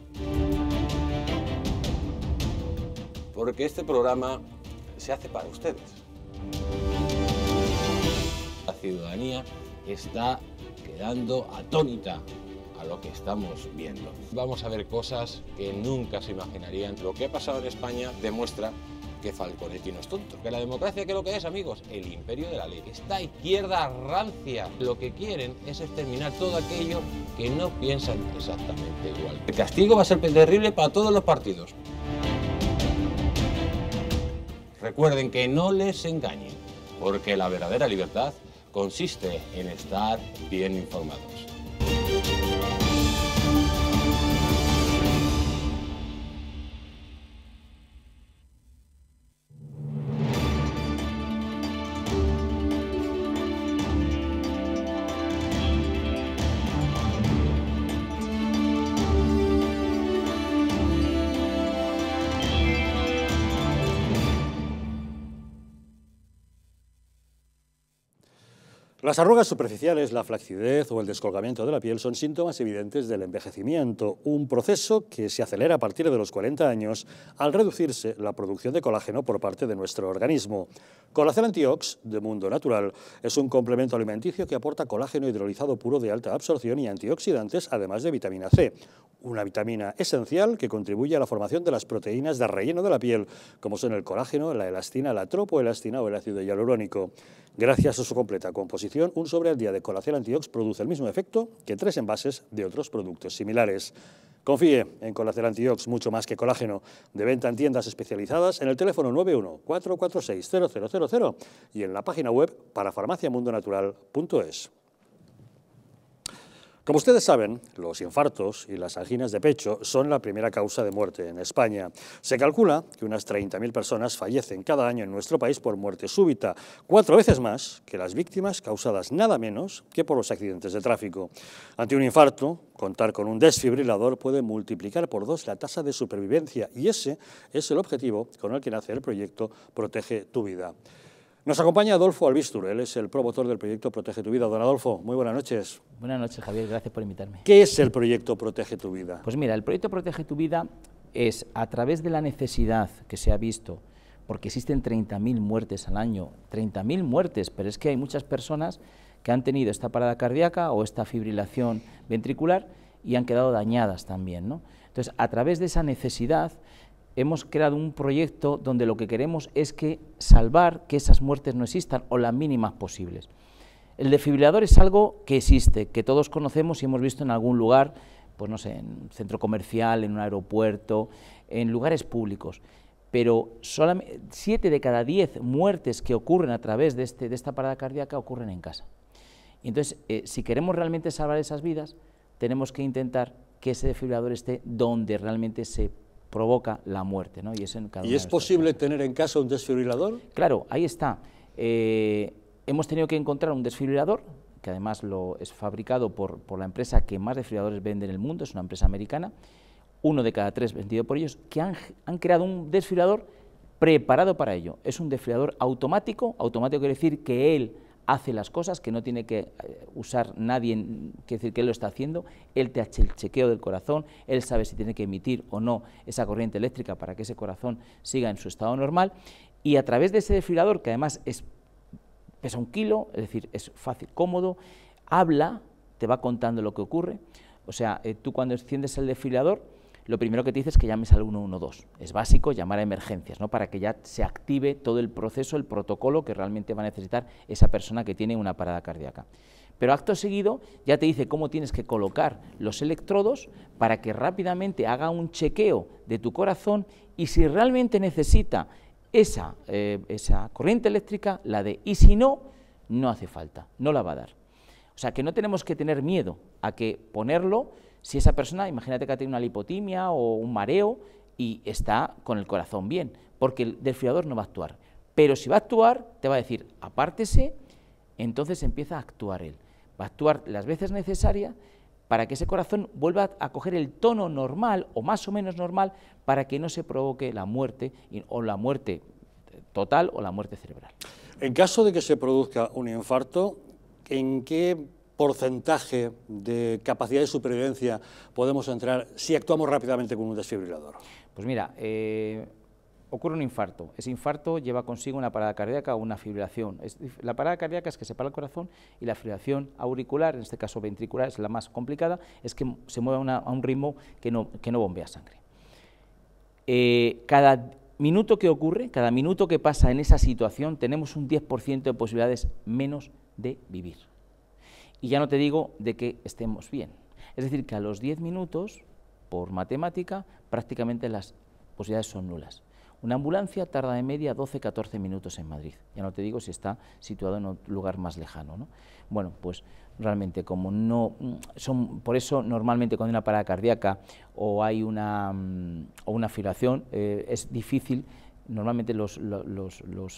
Porque este programa se hace para ustedes. La ciudadanía está quedando atónita a lo que estamos viendo. Vamos a ver cosas que nunca se imaginarían. Lo que ha pasado en España demuestra que Falconetti no es tonto. Que la democracia, ¿qué es lo que es, amigos? El imperio de la ley. Esta izquierda rancia lo que quieren es exterminar todo aquello que no piensan exactamente igual. El castigo va a ser terrible para todos los partidos. Recuerden que no les engañen, porque la verdadera libertad consiste en estar bien informados. Las arrugas superficiales, la flacidez o el descolgamiento de la piel son síntomas evidentes del envejecimiento, un proceso que se acelera a partir de los 40 años al reducirse la producción de colágeno por parte de nuestro organismo. Colacel Antiox de Mundo Natural es un complemento alimenticio que aporta colágeno hidrolizado puro de alta absorción y antioxidantes, además de vitamina C, una vitamina esencial que contribuye a la formación de las proteínas de relleno de la piel, como son el colágeno, la elastina, la tropoelastina o el ácido hialurónico. Gracias a su completa composición, un sobre al día de Colacel Antiox produce el mismo efecto que tres envases de otros productos similares. Confíe en Colacel Antiox, mucho más que colágeno, de venta en tiendas especializadas en el teléfono 91-446-0000 y en la página web parafarmaciamundonatural.es. Como ustedes saben, los infartos y las anginas de pecho son la primera causa de muerte en España. Se calcula que unas 30.000 personas fallecen cada año en nuestro país por muerte súbita, cuatro veces más que las víctimas causadas nada menos que por los accidentes de tráfico. Ante un infarto, contar con un desfibrilador puede multiplicar por dos la tasa de supervivencia y ese es el objetivo con el que nace el proyecto Protege tu vida. Nos acompaña Adolfo Albistur, él es el promotor del proyecto Protege tu Vida. Don Adolfo, muy buenas noches. Buenas noches, Javier, gracias por invitarme. ¿Qué es el proyecto Protege tu Vida? Pues mira, el proyecto Protege tu Vida es a través de la necesidad que se ha visto, porque existen 30.000 muertes al año, 30.000 muertes, pero es que hay muchas personas que han tenido esta parada cardíaca o esta fibrilación ventricular y han quedado dañadas también. ¿no? Entonces, a través de esa necesidad hemos creado un proyecto donde lo que queremos es que salvar que esas muertes no existan o las mínimas posibles. El desfibrilador es algo que existe, que todos conocemos y hemos visto en algún lugar, pues no sé, en un centro comercial, en un aeropuerto, en lugares públicos. Pero solamente 7 de cada 10 muertes que ocurren a través de, este, de esta parada cardíaca ocurren en casa. Y entonces, eh, si queremos realmente salvar esas vidas, tenemos que intentar que ese desfibrilador esté donde realmente se provoca la muerte. ¿no? ¿Y es, ¿Y es posible tener en casa un desfibrilador? Claro, ahí está. Eh, hemos tenido que encontrar un desfibrilador, que además lo es fabricado por, por, la empresa que más desfibriladores vende en el mundo, es una empresa americana, uno de cada tres vendido por ellos, que han, han creado un desfibrilador preparado para ello. Es un desfibrilador automático, automático quiere decir que él hace las cosas, que no tiene que eh, usar nadie, quiere decir que él lo está haciendo, él te hace el chequeo del corazón, él sabe si tiene que emitir o no esa corriente eléctrica para que ese corazón siga en su estado normal, y a través de ese desfibrilador, que además es, pesa un kilo, es decir, es fácil, cómodo, habla, te va contando lo que ocurre, o sea, eh, tú cuando enciendes el desfibrilador, lo primero que te dice es que llames al 112. Es básico llamar a emergencias, ¿no? para que ya se active todo el proceso, el protocolo que realmente va a necesitar esa persona que tiene una parada cardíaca. Pero acto seguido ya te dice cómo tienes que colocar los electrodos para que rápidamente haga un chequeo de tu corazón y si realmente necesita esa, eh, esa corriente eléctrica, la de, y si no, no hace falta, no la va a dar. O sea que no tenemos que tener miedo a que ponerlo si esa persona, imagínate que ha tenido una lipotimia o un mareo y está con el corazón bien, porque el desfibrilador no va a actuar. Pero si va a actuar, te va a decir, apártese, entonces empieza a actuar él. Va a actuar las veces necesarias para que ese corazón vuelva a coger el tono normal o más o menos normal para que no se provoque la muerte o la muerte total o la muerte cerebral. En caso de que se produzca un infarto, ¿en qué porcentaje de capacidad de supervivencia podemos entrar si actuamos rápidamente con un desfibrilador? Pues mira, eh, ocurre un infarto. Ese infarto lleva consigo una parada cardíaca o una fibrilación. la parada cardíaca es que se para el corazón y la fibrilación auricular, en este caso ventricular, es la más complicada, es que se mueve a un ritmo que no, bombea sangre. Eh, cada minuto que ocurre, cada minuto que pasa en esa situación, tenemos un 10% de posibilidades menos de vivir. Y ya no te digo de que estemos bien. Es decir, que a los 10 minutos, por matemática, prácticamente las posibilidades son nulas. Una ambulancia tarda de media 12-14 minutos en Madrid. Ya no te digo si está situado en un lugar más lejano. ¿no? Bueno, pues realmente como no son, por eso normalmente cuando hay una parada cardíaca o hay una, mm, o una filación eh, es difícil normalmente los,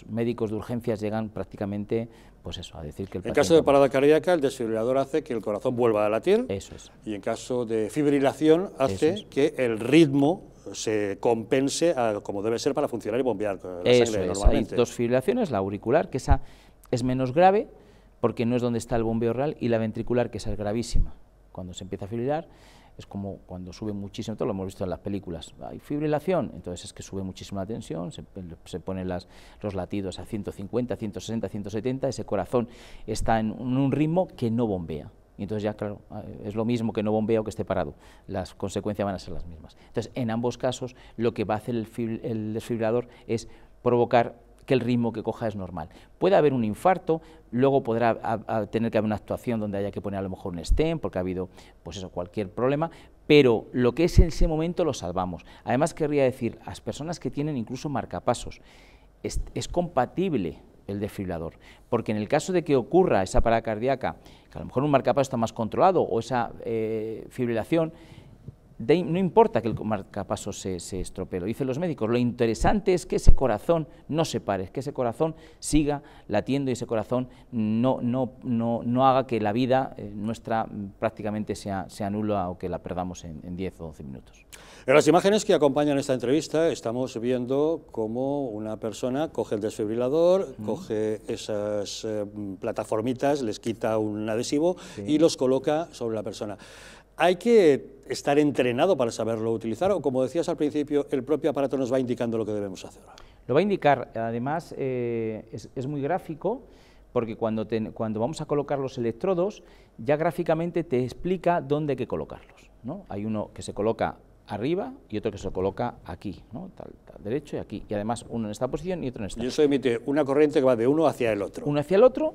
médicos de urgencias llegan prácticamente pues eso, a decir que el En caso de parada cardíaca, el desfibrilador hace que el corazón vuelva a latir. Eso es. Y en caso de fibrilación, hace que el ritmo se compense como debe ser para funcionar y bombear la sangre normalmente. Hay dos fibrilaciones, la auricular, que esa es menos grave, porque no es donde está el bombeo real, y la ventricular, que esa es gravísima. Cuando se empieza a fibrilar, es como cuando sube muchísimo, todo lo hemos visto en las películas, hay fibrilación, entonces es que sube muchísimo la tensión, se, ponen las, los latidos a 150, 160, 170, ese corazón está en un ritmo que no bombea. Y entonces ya, claro, eh, es lo mismo que no bombea o que esté parado, las consecuencias van a ser las mismas. Entonces, en ambos casos, lo que va a hacer el, el desfibrilador es provocar que el ritmo que coja es normal. Puede haber un infarto, luego podrá tener que haber una actuación donde haya que poner a lo mejor un stem, porque ha habido pues eso, cualquier problema, pero lo que es en ese momento lo salvamos. Además, querría decir, a las personas que tienen incluso marcapasos, es, compatible el desfibrilador, porque en el caso de que ocurra esa parada cardíaca, que a lo mejor un marcapaso está más controlado o esa eh, fibrilación, no importa que el marcapaso se, se estropee, lo dicen los médicos, lo interesante es que ese corazón no se pare, que ese corazón siga latiendo y ese corazón no, no, no, no haga que la vida eh, nuestra prácticamente sea, sea nula o que la perdamos en, en 10 o 12 minutos. En las imágenes que acompañan esta entrevista estamos viendo cómo una persona coge el desfibrilador, coge esas eh, plataformitas, les quita un adhesivo y los coloca sobre la persona. ¿Hay que estar entrenado para saberlo utilizar o, como decías al principio, el propio aparato nos va indicando lo que debemos hacer? Lo va a indicar, además eh, es, muy gráfico, porque cuando, cuando vamos a colocar los electrodos, ya gráficamente te explica dónde hay que colocarlos. ¿no? Hay uno que se coloca arriba y otro que se coloca aquí, ¿no? tal, derecho y aquí, y además uno en esta posición y otro en esta. Y eso emite una corriente que va de uno hacia el otro. Uno hacia el otro,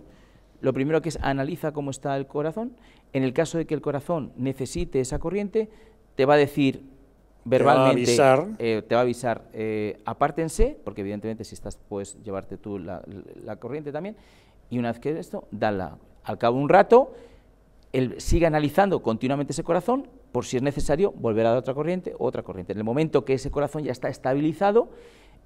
lo primero que es analiza cómo está el corazón. En el caso de que el corazón necesite esa corriente, te va a decir verbalmente, te va a avisar, eh, te va a avisar eh, apártense, porque evidentemente si estás puedes llevarte tú la, corriente también, y una vez que esto, dala. Al cabo de un rato, él sigue analizando continuamente ese corazón, por si es necesario, volver a dar otra corriente, otra corriente. En el momento que ese corazón ya está estabilizado,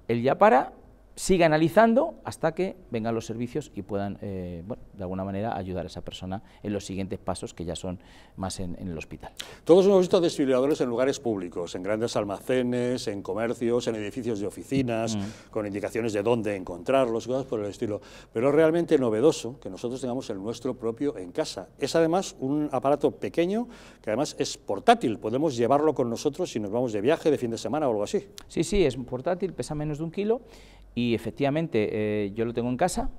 él ya para siga analizando hasta que vengan los servicios y puedan, eh, bueno, de alguna manera, ayudar a esa persona en los siguientes pasos que ya son más en, el hospital. Todos hemos visto desfibriladores en lugares públicos, en grandes almacenes, en comercios, en edificios de oficinas, mm. con indicaciones de dónde encontrarlos, cosas por el estilo. Pero es realmente novedoso que nosotros tengamos el nuestro propio en casa. Es además un aparato pequeño que además es portátil. Podemos llevarlo con nosotros si nos vamos de viaje, de fin de semana o algo así. Sí, sí, es portátil, pesa menos de un kilo y efectivamente eh, yo lo tengo en casa,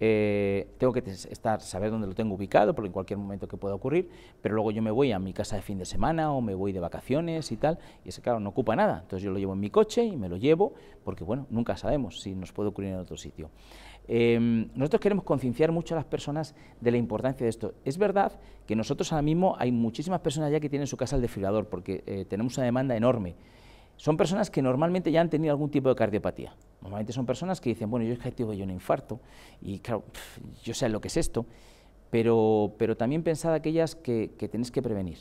eh, tengo que estar, saber dónde lo tengo ubicado, porque en cualquier momento que pueda ocurrir, pero luego yo me voy a mi casa de fin de semana o me voy de vacaciones y tal, y ese claro no ocupa nada, entonces yo lo llevo en mi coche y me lo llevo, porque bueno, nunca sabemos si nos puede ocurrir en otro sitio. Em, nosotros queremos concienciar mucho a las personas de la importancia de esto. Es verdad que nosotros ahora mismo hay muchísimas personas ya que tienen en su casa el desfibrilador, porque eh, tenemos una demanda enorme son personas que normalmente ya han tenido algún tipo de cardiopatía. Normalmente son personas que dicen, bueno, yo es que yo un infarto y claro, yo sé lo que es esto, pero, pero también pensad aquellas que, que tenéis que prevenir.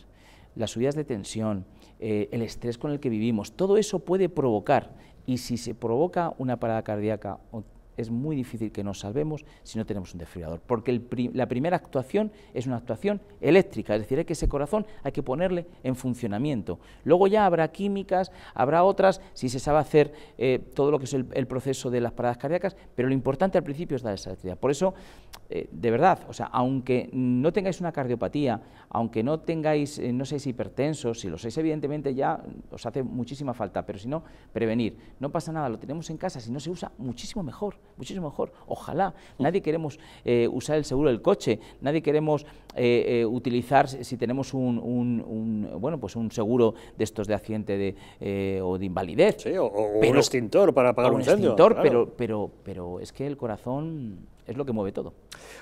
Las subidas de tensión, eh, el estrés con el que vivimos, todo eso puede provocar, y si se provoca una parada cardíaca es muy difícil que nos salvemos si no tenemos un desfibrilador, porque la primera actuación es una actuación eléctrica, es decir, hay que ese corazón hay que ponerle en funcionamiento. Luego ya habrá químicas, habrá otras, si se sabe hacer eh, todo lo que es el, proceso de las paradas cardíacas, pero lo importante al principio es dar esa electricidad. Por eso, eh, de verdad, o sea, aunque no tengáis una cardiopatía, aunque no tengáis, eh, no seáis hipertensos, si lo sois evidentemente ya os hace muchísima falta, pero si no, prevenir. No pasa nada, lo tenemos en casa, si no se usa, muchísimo mejor muchísimo mejor. Ojalá. Nadie queremos eh, usar el seguro del coche, nadie queremos eh, eh, utilizar, si tenemos un, bueno, pues un seguro de estos de accidente de, o de invalidez. o, un extintor para apagar un, incendio. Extintor, pero, pero, pero es que el corazón es lo que mueve todo.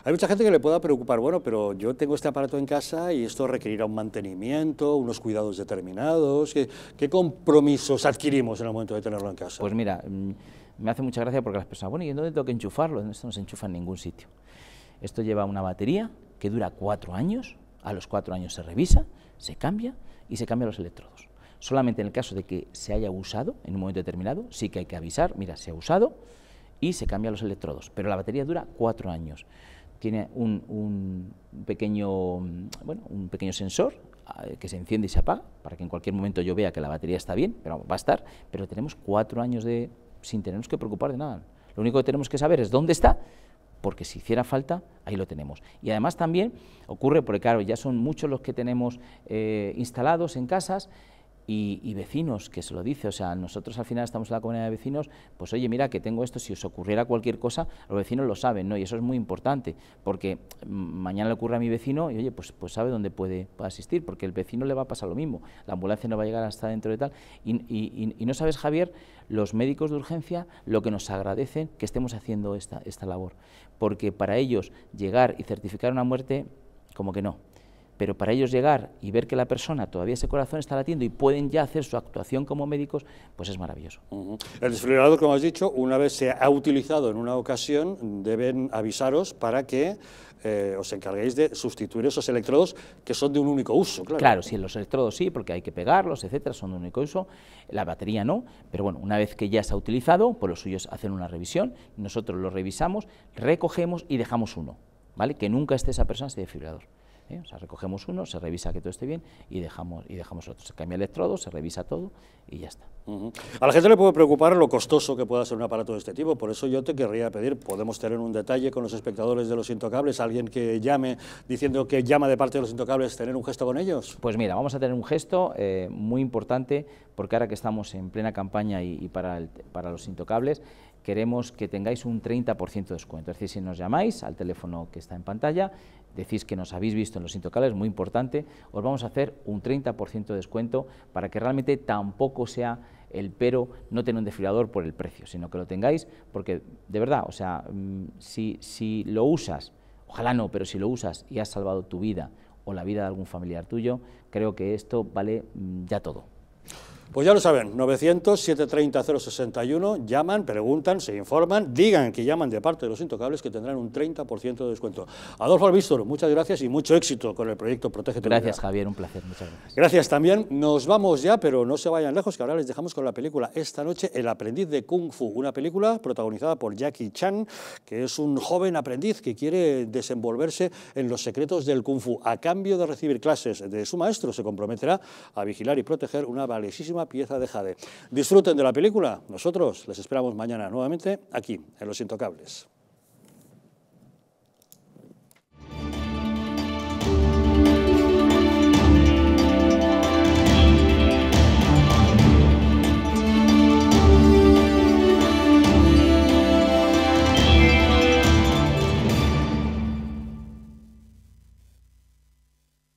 Hay mucha gente que le pueda preocupar, bueno, pero yo tengo este aparato en casa y esto requerirá un mantenimiento, unos cuidados determinados. ¿Qué, qué compromisos adquirimos en el momento de tenerlo en casa? Pues mira, me hace mucha gracia porque las personas, bueno, ¿y dónde tengo que enchufarlo? Esto no se enchufa en ningún sitio. Esto lleva una batería que dura cuatro años, a los cuatro años se revisa, se cambia y se cambian los electrodos. Solamente en el caso de que se haya usado en un momento determinado, sí que hay que avisar, mira, se ha usado y se cambian los electrodos, pero la batería dura cuatro años. Tiene un, un pequeño, bueno, un pequeño sensor eh, que se enciende y se apaga, para que en cualquier momento yo vea que la batería está bien, pero va a estar, pero tenemos cuatro años de, sin tenernos que preocupar de nada. Lo único que tenemos que saber es dónde está, porque si hiciera falta, ahí lo tenemos. Y además también ocurre, porque claro, ya son muchos los que tenemos eh, instalados en casas, y, vecinos, que se lo dice, o sea, nosotros al final estamos en la comunidad de vecinos, pues oye, mira que tengo esto, si os ocurriera cualquier cosa, los vecinos lo saben, ¿no? Y eso es muy importante, porque mañana le ocurre a mi vecino y oye, pues, pues sabe dónde puede, asistir, porque el vecino le va a pasar lo mismo, la ambulancia no va a llegar hasta dentro de tal. Y, no sabes, Javier, los médicos de urgencia lo que nos agradecen que estemos haciendo esta, esta labor, porque para ellos llegar y certificar una muerte, como que no pero para ellos llegar y ver que la persona todavía ese corazón está latiendo y pueden ya hacer su actuación como médicos, pues es maravilloso. El desfibrilador, como has dicho, una vez se ha utilizado en una ocasión, deben avisaros para que eh, os encarguéis de sustituir esos electrodos que son de un único uso. Claro, claro sí, los electrodos sí, porque hay que pegarlos, etcétera, son de un único uso, la batería no, pero bueno, una vez que ya se ha utilizado, pues los suyos hacen una revisión, nosotros lo revisamos, recogemos y dejamos uno, ¿vale? Que nunca esté esa persona ese desfibrilador. ¿Eh? O sea, recogemos uno, se revisa que todo esté bien y dejamos, y dejamos otro. Se cambia electrodo, se revisa todo y ya está. A la gente le puede preocupar lo costoso que pueda ser un aparato de este tipo, por eso yo te querría pedir, podemos tener un detalle con los espectadores de los intocables, alguien que llame diciendo que llama de parte de los intocables, tener un gesto con ellos. Pues mira, vamos a tener un gesto eh, muy importante, porque ahora que estamos en plena campaña y, para, para los intocables, queremos que tengáis un 30% de descuento. Es decir, si nos llamáis al teléfono que está en pantalla, decís que nos habéis visto en los intocables, muy importante, os vamos a hacer un 30% de descuento para que realmente tampoco sea el pero no tener un desfibrilador por el precio, sino que lo tengáis, porque de verdad, o sea, mm, si, si lo usas, ojalá no, pero si lo usas y has salvado tu vida o la vida de algún familiar tuyo, creo que esto vale mm, ya todo. Pues ya lo saben, 900-730-061, llaman, preguntan, se informan, digan que llaman de parte de los intocables que tendrán un 30% de descuento. Adolfo Albístor, muchas gracias y mucho éxito con el proyecto Protege tu Gracias, Javier, un placer, muchas gracias. Gracias también. Nos vamos ya, pero no se vayan lejos, que ahora les dejamos con la película esta noche, El aprendiz de Kung Fu, una película protagonizada por Jackie Chan, que es un joven aprendiz que quiere desenvolverse en los secretos del Kung Fu. A cambio de recibir clases de su maestro, se comprometerá a vigilar y proteger una valiosísima pieza de jade. Disfruten de la película. Nosotros les esperamos mañana nuevamente aquí, en Los Intocables.